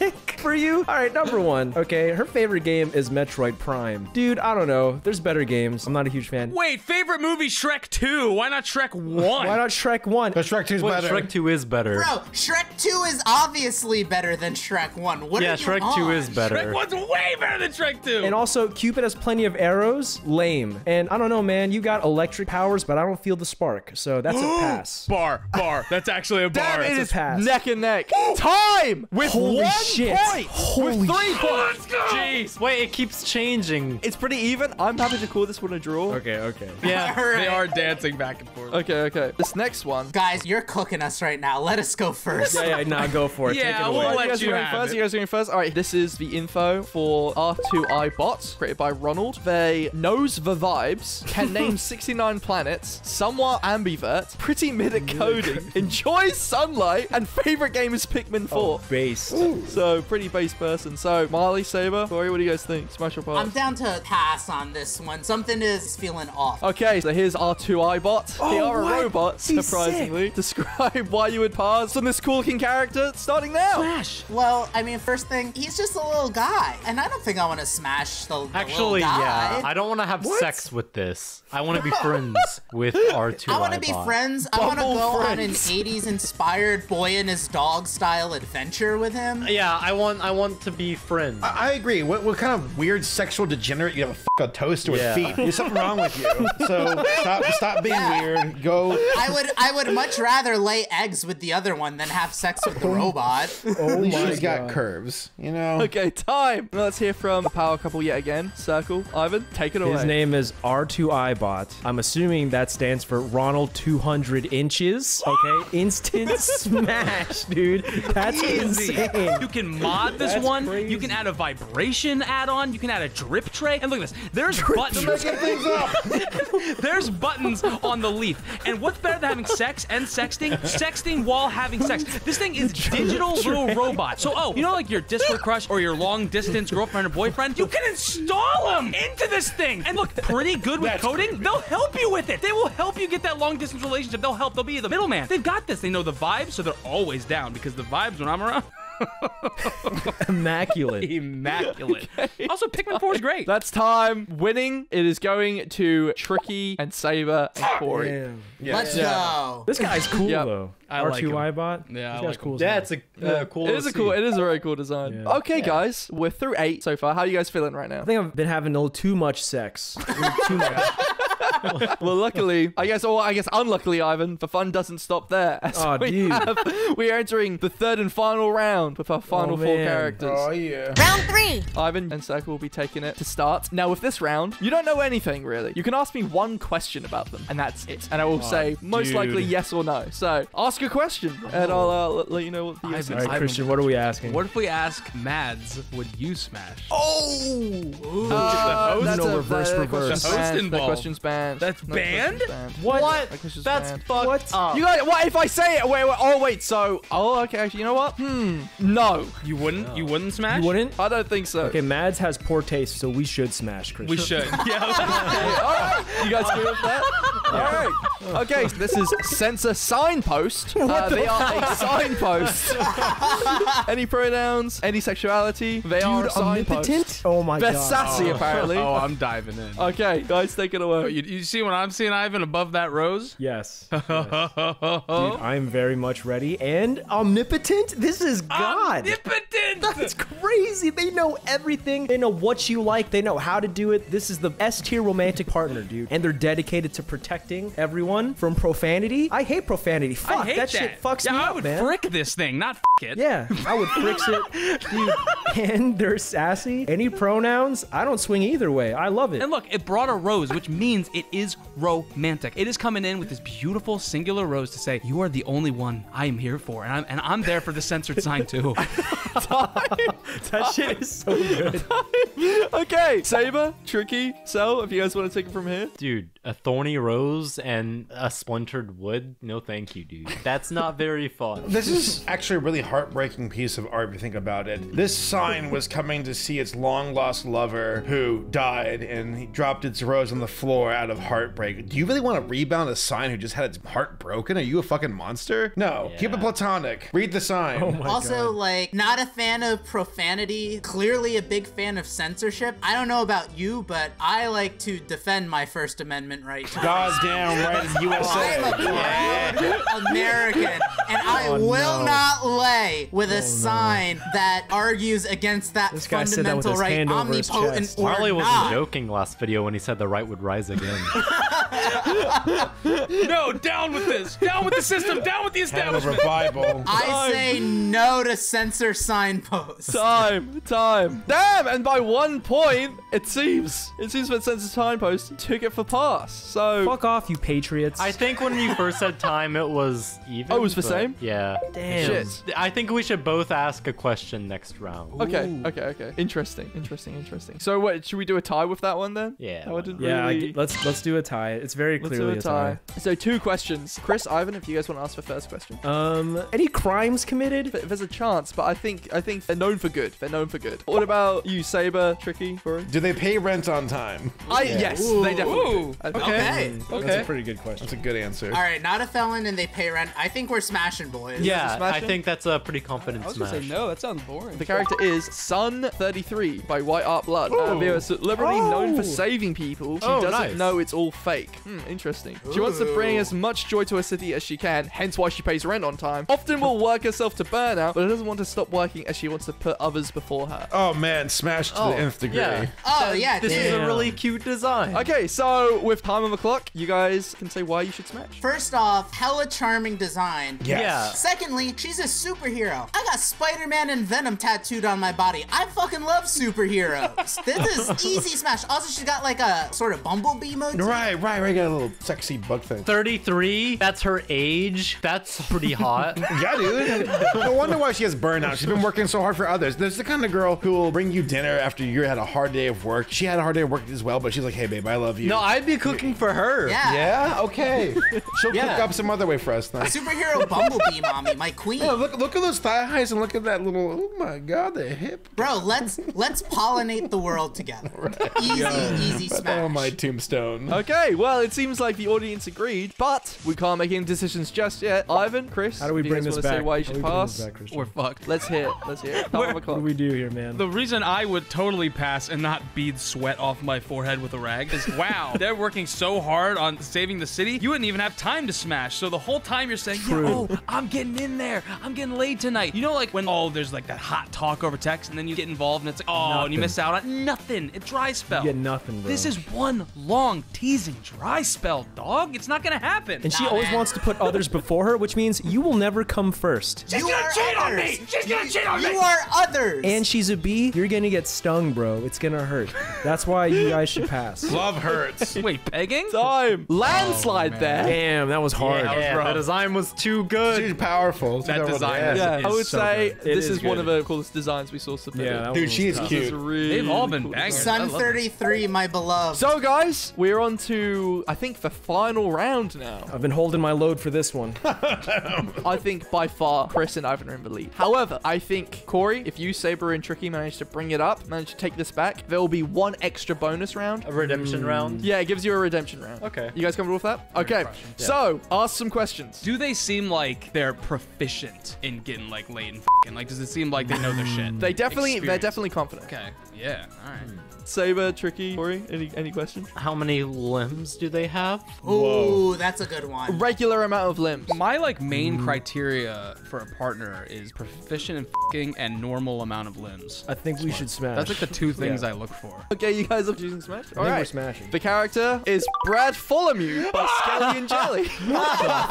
Speaker 4: egg for you? All right, number one. Okay, her favorite game is Metroid Prime. Dude, I don't know. There's better games. I'm not a huge fan.
Speaker 3: Wait, favorite movie Shrek 2. Why not Shrek 1?
Speaker 4: Why not Shrek 1?
Speaker 6: But Shrek 2's
Speaker 7: Wait,
Speaker 6: better.
Speaker 7: Shrek 2 is better.
Speaker 5: Bro, Shrek 2 is obviously better than Shrek 1. What
Speaker 7: yeah,
Speaker 5: are you
Speaker 7: Shrek 2 is better.
Speaker 3: Shrek 1's way better than Shrek 2.
Speaker 4: And also, Cupid has plenty of arrows. Lame. And I don't know, man. You got electric powers, but I don't feel the spark. So that's a pass.
Speaker 3: bar, bar. That's actually a *laughs* bar.
Speaker 2: Damn, it
Speaker 4: a pass.
Speaker 2: neck and neck. Time with
Speaker 4: Holy
Speaker 2: one
Speaker 4: shit.
Speaker 2: point.
Speaker 4: Holy
Speaker 2: with three points.
Speaker 7: Jeez, wait, it keeps changing.
Speaker 2: It's pretty even. I'm happy to call this one a draw.
Speaker 4: Okay, okay.
Speaker 7: Yeah. *laughs*
Speaker 5: All right.
Speaker 3: They are dancing back and forth.
Speaker 2: Okay, okay. This next one.
Speaker 5: Guys, you're cooking us right now. Let us go first.
Speaker 4: Yeah, yeah, nah, go for it.
Speaker 3: Yeah,
Speaker 4: Take it
Speaker 3: we'll let
Speaker 2: you guys
Speaker 3: you
Speaker 2: going
Speaker 3: have
Speaker 2: first.
Speaker 3: it.
Speaker 2: You guys going first. All right. This is the info for R2I bots created by Ronald. They knows the vibes, can name *laughs* 69 planets, somewhat ambivert, pretty mid at coding, enjoys sunlight, and favorite game is Pikmin 4.
Speaker 4: Based.
Speaker 2: So pretty pretty base person. So, Marley, Saber, Corey, what do you guys think? Smash or pass?
Speaker 5: I'm down to pass on this one. Something is feeling off.
Speaker 2: Okay, so here's our two iBot. they oh, are
Speaker 4: what?
Speaker 2: a robot,
Speaker 4: He's
Speaker 2: surprisingly. Describe *laughs* why you would pass on this cool looking character starting now.
Speaker 3: Smash.
Speaker 5: Well, I mean, first thing, he's just a little guy, and I don't think I want to smash the, the
Speaker 7: Actually,
Speaker 5: little guy.
Speaker 7: yeah. I don't want to have sex with this. I want to be *laughs* friends with *laughs* R2.
Speaker 5: I want to be
Speaker 7: iBot.
Speaker 5: friends. I want to
Speaker 2: Bumble
Speaker 5: go on an 80s *laughs* inspired boy and his dog style adventure with him.
Speaker 7: Yeah, I want. I want to be friends.
Speaker 6: I agree. What, what kind of weird sexual degenerate you have a, f- a toaster with
Speaker 7: Yeah.
Speaker 6: feet? There's something wrong with you. So stop stop being
Speaker 5: Yeah.
Speaker 6: weird. Go.
Speaker 5: I would I would much rather lay eggs with the other one than have sex with the robot.
Speaker 6: Oh *laughs*
Speaker 4: my
Speaker 6: She's got
Speaker 4: God.
Speaker 6: curves. You know.
Speaker 2: Okay, time. Let's hear from the power couple yet again. Circle. Ivan, take it away.
Speaker 4: His name is R2iBot. I'm assuming that stands for Ronald 200 inches. Okay, *laughs* instant smash, dude. That's
Speaker 3: Easy.
Speaker 4: insane.
Speaker 3: You can mod this
Speaker 4: That's
Speaker 3: one. You can add a vibration add-on. You can add a drip tray. And look at this. There's buttons. *laughs* There's buttons on the leaf. And what's better than having sex and sexting? Sexting while having sex. This thing is digital little robot. So, oh, you know, like your Discord crush or your long distance girlfriend or boyfriend? You can install them into this thing. And look, pretty good with coding. They'll help you with it. They will help you get that long distance relationship. They'll help. They'll be the middleman. They've got this. They know the vibes, so they're always down because the vibes when I'm around. *laughs*
Speaker 4: Immaculate.
Speaker 3: Immaculate. *laughs* Also, Pikmin 4 is great.
Speaker 2: That's time. Winning. It is going to Tricky and Saber and Corey.
Speaker 4: Damn.
Speaker 5: Let's go.
Speaker 4: This guy's cool
Speaker 2: Yep.
Speaker 4: though.
Speaker 3: I like him.
Speaker 4: R2iBot.
Speaker 3: Yeah, I
Speaker 4: This guy's
Speaker 3: like
Speaker 4: cool. as
Speaker 7: yeah, it's a uh, cool.
Speaker 2: It is a cool. It is a very cool design.
Speaker 4: Yeah.
Speaker 2: Okay, guys, we're through eight so far. How are you guys feeling right now?
Speaker 4: I think I've been having a little too much sex. *laughs* Too much. *laughs*
Speaker 2: well, luckily, I guess, or I guess unluckily, Ivan, the fun doesn't stop there. *laughs* As
Speaker 4: Aw,
Speaker 2: we,
Speaker 4: dude.
Speaker 2: have- we are entering the third and final round with our final
Speaker 4: Oh,
Speaker 2: four
Speaker 4: man.
Speaker 2: characters.
Speaker 6: Oh yeah.
Speaker 1: Round three.
Speaker 2: Ivan and Circle will be taking it to start. Now, with this round, you don't know anything really. You can ask me one question about them, and that's it. And I will say most
Speaker 7: dude.
Speaker 2: likely yes or no. So ask a question, and I'll uh, let, let you know what the answer is.
Speaker 4: right,
Speaker 3: Ivan,
Speaker 4: Christian, what are we asking?
Speaker 3: What if we ask Madz, would you smash?
Speaker 2: Oh,
Speaker 3: host?
Speaker 2: that's
Speaker 4: No,
Speaker 2: a-
Speaker 4: reverse,
Speaker 2: that
Speaker 4: reverse.
Speaker 3: The host
Speaker 2: band. That
Speaker 3: involved.
Speaker 2: question's banned.
Speaker 3: That's
Speaker 2: No,
Speaker 3: banned?
Speaker 2: question's banned.
Speaker 7: What?
Speaker 2: That question's
Speaker 7: That's
Speaker 2: banned.
Speaker 7: fucked
Speaker 4: What?
Speaker 7: up.
Speaker 2: You guys, what if I say it? Wait, wait, oh wait, so, oh, okay, actually, you know what? Hmm, no,
Speaker 3: You wouldn't? You wouldn't smash?
Speaker 4: You wouldn't?
Speaker 2: I don't think so.
Speaker 4: Okay, Madz has poor taste, so we should smash Christian.
Speaker 3: We should. *laughs* yeah. *laughs*
Speaker 2: All right, you guys *laughs* good with that? All right. Okay, so this is censor signpost. Uh, they are a signpost. *laughs* any pronouns, any sexuality, they are a
Speaker 4: Dude,
Speaker 2: signpost.
Speaker 4: omnipotent? Oh my
Speaker 2: They're
Speaker 4: god.
Speaker 2: sassy, apparently.
Speaker 3: Oh, I'm diving in.
Speaker 2: Okay, guys, take it away.
Speaker 3: You, you see what I'm seeing, Ivan, above that rose?
Speaker 4: Yes. *laughs* yes. Dude, I'm very much ready. And omnipotent? This is God.
Speaker 3: Omnipotent!
Speaker 4: That's crazy. They know everything. They know what you like. They know how to do it. This is the S tier romantic partner, dude. And they're dedicated to protecting everyone from profanity. I hate profanity. Fuck,
Speaker 3: I hate
Speaker 4: that,
Speaker 3: that,
Speaker 4: shit fucks
Speaker 3: yeah,
Speaker 4: me
Speaker 3: I
Speaker 4: up,
Speaker 3: would
Speaker 4: man.
Speaker 3: frick this thing, not it.
Speaker 4: Yeah, I would frick it, dude. *laughs* And they're sassy. Any pronouns? I don't swing either way. I love it.
Speaker 3: And look, it brought a rose, which means it is romantic. It is coming in with this beautiful singular rose to say, "You are the only one I am here for," and I'm and I'm there for the censored sign too. *laughs* *laughs*
Speaker 4: that shit is so good. *laughs*
Speaker 2: Okay, Saber, Tricky, So, if you guys want to take it from here.
Speaker 7: Dude, a thorny rose and a splintered wood? No, thank you, dude. That's not very fun.
Speaker 6: This is actually a really heartbreaking piece of art if you think about it. This sign was coming to see its long lost lover who died and he dropped its rose on the floor out of heartbreak. Do you really want to rebound a sign who just had its heart broken? Are you a fucking monster? No. Keep it platonic. Read the sign.
Speaker 4: Oh my
Speaker 5: also,
Speaker 4: god.
Speaker 5: like, not a fan of profanity, clearly a big fan of censorship. I don't know about you, but I like to defend my First Amendment right to
Speaker 6: God damn right, it's
Speaker 5: I'm a proud American, and I
Speaker 4: Oh,
Speaker 5: will
Speaker 4: no.
Speaker 5: not lay with a oh, sign that argues against that
Speaker 4: This guy said that with
Speaker 5: fundamental
Speaker 4: his
Speaker 5: right,
Speaker 4: hand over his
Speaker 5: omnipotent
Speaker 4: chest.
Speaker 5: or
Speaker 7: Harley wasn't joking last video when he said the right would rise again. *laughs*
Speaker 3: no, down with this. Down with the system. Down with the
Speaker 6: Have a
Speaker 3: establishment.
Speaker 6: revival.
Speaker 5: I say no to censor signposts.
Speaker 2: Time, time. Damn, and by one point, it seems. It seems that Censor Signpost took it for pass. So,
Speaker 4: Fuck off, you patriots.
Speaker 7: I think when you first said time, it was even.
Speaker 2: oh, it was the same?
Speaker 7: Yeah.
Speaker 4: Damn.
Speaker 2: Shit.
Speaker 7: I think we should both ask a question next round.
Speaker 2: Okay, okay, okay. Interesting, interesting, interesting. So, what should we do a tie with that one then?
Speaker 7: Yeah,
Speaker 2: That one didn't
Speaker 4: Yeah,
Speaker 2: really-
Speaker 4: g- let's let's do a tie. It's very
Speaker 2: Let's
Speaker 4: clearly
Speaker 2: do a tie. So, two questions. Chris, Ivan, if you guys want to ask the first question.
Speaker 4: Um, any crimes committed?
Speaker 2: If there's a chance, but I think I think they're known for good. They're known for good. What about you, Saber, Tricky, Corey?
Speaker 6: Do they pay rent on time?
Speaker 2: I yes, they definitely.
Speaker 3: Ooh.
Speaker 2: do. I-
Speaker 5: Okay.
Speaker 6: That's a pretty good question. That's a good answer.
Speaker 5: All right, not a felon and they pay rent. I think we're smashing, boys.
Speaker 7: Yeah, I think that's a pretty confident
Speaker 3: I was gonna say no. That sounds boring.
Speaker 2: The character is Sun33 by White Art Blood. Uh, they're a celebrity known for
Speaker 4: Oh.
Speaker 2: saving people. She
Speaker 7: Oh,
Speaker 2: doesn't
Speaker 7: nice.
Speaker 2: know it's all fake. Hmm, interesting. She wants to bring as much joy to her city as she can, hence why she pays rent on time. Often will work herself to burnout, but doesn't want to stop working as she wants to put others before her.
Speaker 6: Oh man, smashed to
Speaker 7: Oh,
Speaker 6: the nth degree.
Speaker 7: yeah.
Speaker 5: Oh, yeah,
Speaker 7: This
Speaker 5: dude.
Speaker 7: is a really cute design.
Speaker 2: Okay, so with time on the clock, you guys can say why you should smash.
Speaker 5: First off, hella charming design.
Speaker 6: Yes.
Speaker 7: Yeah.
Speaker 5: Secondly, she's a superhero. I got Spider-Man and Venom tattooed on my body. I fucking love superheroes. *laughs* this is easy smash. Also, she's got like a sort of bumblebee motif.
Speaker 6: Right, right, right. Got a little sexy bug thing.
Speaker 7: 33, that's her age. That's pretty hot. *laughs*
Speaker 6: Yeah, dude. no wonder why she has burnout. She's been working so hard for others. There's the kind of girl who will bring you dinner after you had a hard day of work. She had a hard day of work as well, but she's like, "Hey, babe, I love you."
Speaker 7: no, I'd be cooking for her.
Speaker 5: Yeah.
Speaker 6: Yeah. Okay. *laughs* She'll
Speaker 7: Yeah.
Speaker 6: cook up some other way for us then.
Speaker 5: Superhero bumblebee mommy, my queen.
Speaker 6: Yeah, look, look at those thigh highs and look at that little. Oh my God, the hip.
Speaker 5: Bro, let's let's pollinate the world together. *laughs* Easy, easy smash. *laughs*
Speaker 6: Oh my tombstone.
Speaker 2: Okay, well, it seems like the audience agreed, but we can't make any decisions just yet. Ivan, Chris,
Speaker 4: How do we bring this
Speaker 2: wanna
Speaker 4: back?
Speaker 2: say why you should
Speaker 4: do we bring this
Speaker 2: pass?
Speaker 4: back,
Speaker 3: We're fucked.
Speaker 2: Let's hear it. Let's hear it. Time on the
Speaker 4: What
Speaker 2: clock.
Speaker 4: do we do here, man?
Speaker 3: The reason I would totally pass and not bead sweat off my forehead with a rag is wow, *laughs* they're working so hard on saving the city. You wouldn't even have time to smash. So the whole time you're saying, yeah, oh, I'm getting in there. I'm getting laid tonight. You know, like when, oh, there's like that hot talk over text and then you get involved and it's like, oh, and you
Speaker 4: Nothing.
Speaker 3: miss out on nothing. It dry spell.
Speaker 4: You get nothing, bro.
Speaker 3: This is one long teasing dry spell, dog. It's not gonna happen.
Speaker 4: And she always
Speaker 5: man.
Speaker 4: wants to put others before her, which means you will never come first.
Speaker 5: you are others. She's gonna cheat on me. You are others.
Speaker 4: And she's a bee, you're gonna get stung, bro. It's gonna hurt. That's why you guys should pass. *laughs*
Speaker 6: Love hurts. *laughs*
Speaker 3: Wait, pegging?
Speaker 2: Time. Landslide oh, there.
Speaker 4: Damn, that was hard.
Speaker 7: Yeah, the design was too good.
Speaker 6: She's powerful.
Speaker 3: That
Speaker 6: She's
Speaker 3: design
Speaker 6: able to-
Speaker 3: is-
Speaker 2: Yeah, I would
Speaker 3: so
Speaker 2: say
Speaker 4: good.
Speaker 2: This
Speaker 4: is
Speaker 2: is, one of the coolest designs we saw submitted.
Speaker 4: Yeah, that
Speaker 6: Dude,
Speaker 4: one
Speaker 6: she
Speaker 4: was
Speaker 6: is
Speaker 4: tough.
Speaker 2: This is
Speaker 6: cute.
Speaker 2: really
Speaker 3: They've all been
Speaker 2: cool
Speaker 3: bangers.
Speaker 5: Sun 33, my beloved.
Speaker 2: So, guys, we're on to, I think, the final round now.
Speaker 4: I've been holding my load for this one. *laughs*
Speaker 2: I think by far Chris and Ivan are in the lead. However, I think Corey, if you, Saber, and Tricky manage to bring it up, manage to take this back, there will be one extra bonus round.
Speaker 7: A redemption hmm. round.
Speaker 2: Yeah, it gives you a redemption round.
Speaker 7: Okay.
Speaker 2: You guys comfortable with that? Okay. So, ask some questions.
Speaker 3: Do they seem like they're proficient in getting like late and fing? Like, does it seem like they know their hmm. shit?
Speaker 2: They definitely, they're definitely confident.
Speaker 3: Okay. Yeah. All right. Hmm.
Speaker 2: Saber, Tricky, Corey, any any questions?
Speaker 7: How many limbs do they have?
Speaker 5: Ooh, that's a good one.
Speaker 2: Regular amount of limbs.
Speaker 3: My like main hmm. criteria for a partner is proficient in fing and normal amount of limbs.
Speaker 4: I think we should smash.
Speaker 3: That's like the two *laughs* things
Speaker 4: Yeah.
Speaker 3: I look for.
Speaker 2: Okay, you guys are choosing Smash?
Speaker 4: I think we're
Speaker 2: right.
Speaker 4: smashing.
Speaker 2: The character is Bradtholomew by *laughs* Skelly and Jelly. *laughs* Brad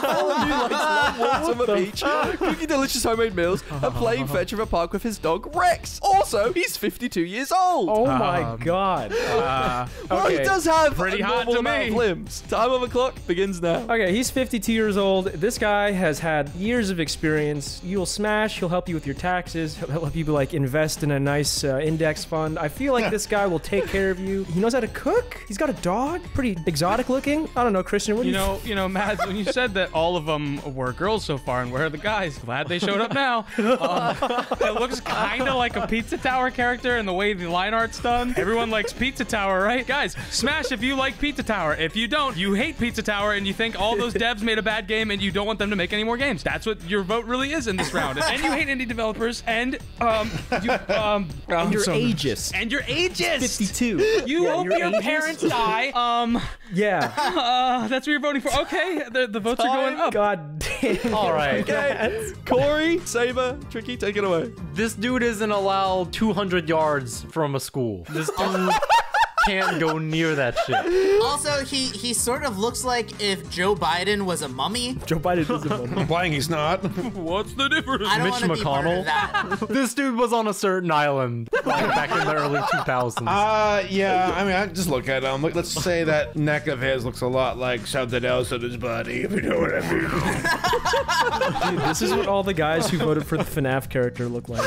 Speaker 2: Follemew likes long walks on the beach, cooking delicious homemade meals, and playing fetch in the park with his dog Rex. Also, he's 52 years old.
Speaker 4: Oh my god. *laughs*
Speaker 2: well, he does have
Speaker 3: Pretty
Speaker 2: a normal
Speaker 3: to
Speaker 2: amount
Speaker 3: me.
Speaker 2: of limbs. Time on the clock begins now.
Speaker 4: Okay, he's 52 years old. This guy has had years of experience. You'll smash. He'll help you with your taxes. He'll help you like invest in a nice uh, index fund. I feel like this guy will take care of you. He knows how to cook. He's got a dog, pretty exotic looking. I don't know, Christian. What do
Speaker 3: You
Speaker 4: you
Speaker 3: know, you know, Madz, when you said that all of them were girls so far, and where are the guys? Glad they showed up now. Um, *laughs* *laughs* it looks kind of like a Pizza Tower character in the way the line art's done. Everyone likes Pizza Tower, right? Guys, smash if you like Pizza Tower. If you don't, you hate Pizza Tower and you think all those devs made a bad game and you don't want them to make any more games. That's what your vote really is in this round. And you hate indie developers and um, you um, *laughs*
Speaker 4: And you're
Speaker 3: so-
Speaker 4: ageist.
Speaker 3: and you're ageist.
Speaker 4: 52.
Speaker 3: You
Speaker 4: Yeah,
Speaker 3: hope your
Speaker 4: ageist.
Speaker 3: parents die. Um,
Speaker 4: Yeah.
Speaker 3: uh, that's what you're voting for. Okay, the, the votes are going up.
Speaker 4: God damn.
Speaker 7: All right. *laughs*
Speaker 2: Okay. Corey, Saber, Tricky, take it away.
Speaker 7: This dude isn't allowed 200 yards from a school. Dude can't go near that shit.
Speaker 5: Also, he he sort of looks like if Joe Biden was a mummy.
Speaker 4: Joe Biden is a mummy.
Speaker 6: Implying he's not. *laughs*
Speaker 3: What's the difference?
Speaker 5: I don't
Speaker 7: Mitch
Speaker 5: want to be part of
Speaker 7: McConnell?
Speaker 5: that. *laughs*
Speaker 7: This dude was on a certain island like, back in the early 2000s.
Speaker 6: Uh, yeah. I mean, I just look at him. Look, let's say that neck of his looks a lot like something else on his body. If you know what I mean.
Speaker 4: Dude, this is what all the guys who voted for the FNAF character look like.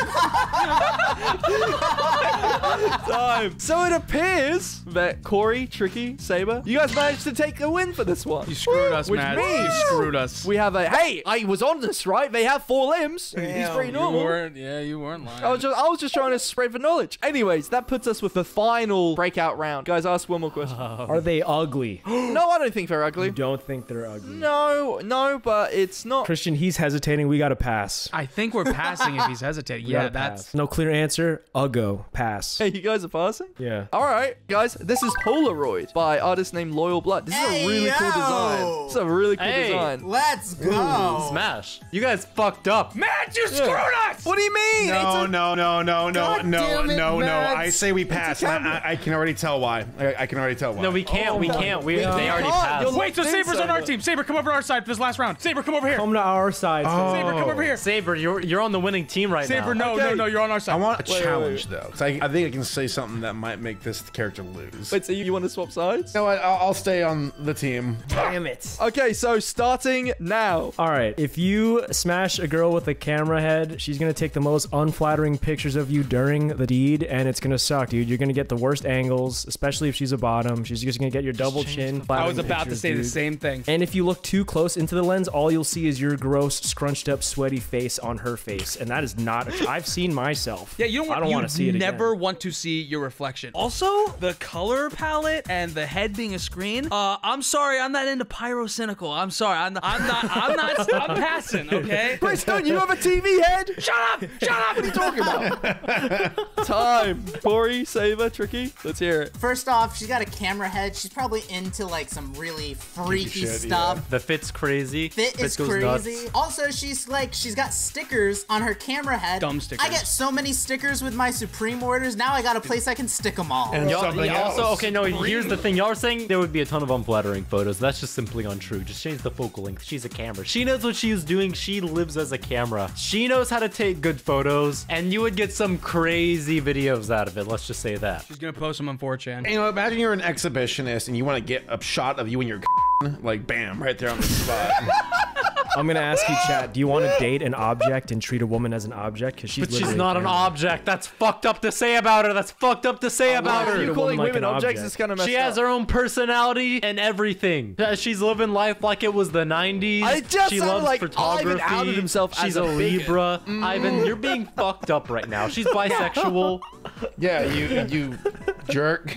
Speaker 2: time. *laughs* So it appears that Corey, Tricky, Saber, you guys managed to take a win for this one.
Speaker 3: You screwed us,
Speaker 2: Which
Speaker 3: Matt.
Speaker 2: means
Speaker 3: You screwed us.
Speaker 2: We have a hey, I was honest, right? They have four limbs. He's pretty
Speaker 3: You
Speaker 2: normal.
Speaker 3: weren't. Yeah, you weren't lying.
Speaker 2: I was just I was just trying to spread the knowledge. Anyways, that puts us with the final breakout round. Guys, ask one more question. *laughs*
Speaker 4: Are they ugly? *gasps*
Speaker 2: no, I don't think they're ugly.
Speaker 4: Don't think they're ugly.
Speaker 2: No, no, but it's not.
Speaker 4: Christian, he's hesitating. We got to pass.
Speaker 3: I think we're passing if he's hesitating. *laughs*
Speaker 4: We
Speaker 3: Yeah, that's.
Speaker 4: pass. no clear answer. Uggo, pass.
Speaker 2: Hey, you guys are passing?
Speaker 4: Yeah.
Speaker 2: All right, guys, this is Polaroid by artist named Loyal Blood. This is
Speaker 5: Hey,
Speaker 2: a really cool design. This is a really cool
Speaker 7: Hey.
Speaker 2: design.
Speaker 5: Let's go.
Speaker 7: Smash. You guys fucked up.
Speaker 3: Matt, you screwed us!
Speaker 2: What do you mean?
Speaker 6: No,
Speaker 2: a-
Speaker 6: no, no, no, no,
Speaker 5: God
Speaker 6: no, no, no. I say we pass. I, I, I can already tell why. I, I can already tell why.
Speaker 7: No, we can't. we oh can't. We, they already
Speaker 2: can't.
Speaker 7: passed.
Speaker 2: You'll-
Speaker 3: Wait, so Saber's
Speaker 2: so,
Speaker 3: on our team. Saber, come over to our side for this last round. Saber, come over here.
Speaker 4: Come to our side. Oh.
Speaker 3: Saber, come over here.
Speaker 7: Saber, you're you're on the winning team right now.
Speaker 3: Saber,
Speaker 7: now.
Speaker 3: no, no,
Speaker 2: Okay.
Speaker 3: no, you're on our side.
Speaker 6: I want a
Speaker 2: Wait, wait,
Speaker 6: challenge though, 'cause I, I think I can say something that might make this character lose.
Speaker 2: Wait, so you, you want to swap sides?
Speaker 6: No. I'll, I'll stay on the team.
Speaker 4: Damn it.
Speaker 2: Okay, so starting now.
Speaker 4: All right, if you smash a girl with a camera head, she's gonna take the most unflattering pictures of you during the deed, and it's gonna suck, dude. You're gonna get the worst angles, especially if she's a bottom. She's just gonna get your double chin.
Speaker 3: I was
Speaker 4: flattering
Speaker 3: about to
Speaker 4: pictures,
Speaker 3: say the same thing.
Speaker 4: And if you look too close into the lens, all you'll see is your gross, scrunched up, sweaty face on her face, and that is not. A, I've seen myself.
Speaker 3: Yeah, you don't want.
Speaker 4: I don't want to see it
Speaker 3: never
Speaker 4: again.
Speaker 3: want to see your reflection. Also, the color palette and the head being a screen. Uh, I'm sorry, I'm not into pyrocynical. I'm sorry, I'm not. I'm not. I'm not. I'm *laughs* passing. Okay.
Speaker 2: Chris, you have a TV head?
Speaker 3: Shut up! Shut up! What are you talking about? *laughs*
Speaker 2: Time. Corey, Saber, Tricky. Let's hear it.
Speaker 5: First off, she's got a camera head. She's probably into like some really freaky
Speaker 6: shit,
Speaker 5: stuff.
Speaker 7: The fit's crazy.
Speaker 5: Fit is
Speaker 7: goes
Speaker 5: crazy.
Speaker 7: nuts.
Speaker 5: Also, she's like she's got stickers on her camera head.
Speaker 3: Dumb stickers.
Speaker 5: I get so many stickers with my Supreme orders. Now I got a place I can stick them all.
Speaker 6: And
Speaker 7: Y'all,
Speaker 6: something
Speaker 7: yeah, also, okay, no, here's the thing. Y'all are saying there would be a ton of unflattering photos. That's just simply untrue. Just change the focal length. She's a camera. She knows what she's doing. She lives as a camera. She knows how to take good photos, and you would get some crazy videos out of it. Let's just say that.
Speaker 3: She's gonna post them on 4chan.
Speaker 6: You know, imagine you're an exhibitionist and you want to get a shot of you and your *laughs* like bam right there on the spot. *laughs*
Speaker 4: I'm gonna ask you, chat. Do you want to date an object and treat a woman as an object? Because she's
Speaker 7: But she's not an
Speaker 4: camera.
Speaker 7: object. That's fucked up to say about her. That's fucked up to say about her.
Speaker 2: you calling
Speaker 4: woman like
Speaker 2: women objects
Speaker 4: object.
Speaker 2: is kind of messed
Speaker 7: She has
Speaker 2: up.
Speaker 7: her own personality and everything. She's living life like it was the 90s.
Speaker 2: I just
Speaker 7: she loves
Speaker 2: like
Speaker 7: photography.
Speaker 2: Ivan outed himself
Speaker 7: She's
Speaker 2: as a
Speaker 7: a
Speaker 2: bigot.
Speaker 7: Libra. Mm. Ivan, you're being fucked up right now. She's *laughs* bisexual.
Speaker 6: yeah, you you jerk. *laughs*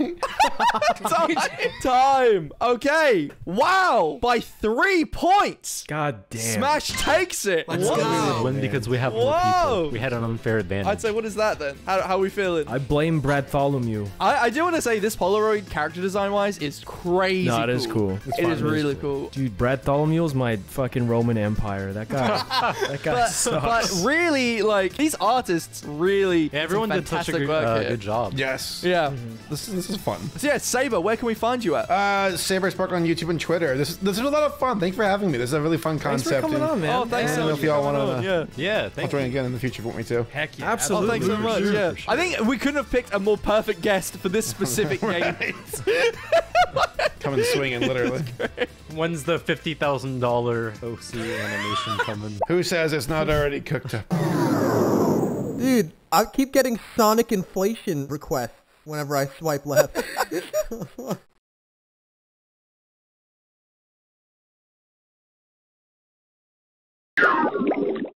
Speaker 2: Time. Time. Okay. Wow. By three points.
Speaker 4: God damn.
Speaker 2: Smash takes it.
Speaker 5: Let's
Speaker 2: What?
Speaker 5: go.
Speaker 7: Win because we have more
Speaker 2: Whoa.
Speaker 7: people. We had an unfair advantage.
Speaker 2: I'd say, what is that then? How, how are we feeling?
Speaker 4: I blame Bradtholomew.
Speaker 2: I, I do want to say this Polaroid character design wise is crazy.
Speaker 4: No, it is cool. It's
Speaker 2: It
Speaker 4: fun.
Speaker 2: is
Speaker 4: It is
Speaker 2: really
Speaker 4: cool.
Speaker 2: cool.
Speaker 4: Dude, Bradtholomew's my fucking Roman Empire. That guy. *laughs* that guy
Speaker 2: But,
Speaker 4: sucks.
Speaker 2: but really, like these artists really
Speaker 7: Yeah, everyone did such a
Speaker 2: fantastic
Speaker 7: good,
Speaker 2: work
Speaker 7: uh,
Speaker 2: here.
Speaker 7: good job.
Speaker 6: yes.
Speaker 2: Yeah.
Speaker 6: This is this is fun.
Speaker 2: So yeah, Saber, where can we find you at?
Speaker 6: Uh, Saberspark on YouTube and Twitter. This this is a lot of fun. Thanks for having me. This is a really fun concept.
Speaker 4: For coming on, man.
Speaker 2: oh, thanks
Speaker 6: Yeah,
Speaker 2: so much.
Speaker 6: If y'all want
Speaker 2: to, yeah,
Speaker 7: yeah,
Speaker 6: I'll
Speaker 7: thank
Speaker 6: join
Speaker 7: you.
Speaker 6: again in the future if you want me to.
Speaker 3: Heck yeah.
Speaker 4: Absolutely.
Speaker 2: Oh, thanks so much.
Speaker 4: Sure,
Speaker 2: Yeah.
Speaker 4: sure.
Speaker 2: I think we couldn't have picked a more perfect guest for this specific *laughs* game. *laughs*
Speaker 6: Coming swinging, literally.
Speaker 7: When's the fifty thousand dollar OC animation *laughs* coming?
Speaker 6: Who says it's not already cooked up?
Speaker 1: Dude, I keep getting Sonic inflation requests whenever I swipe left. you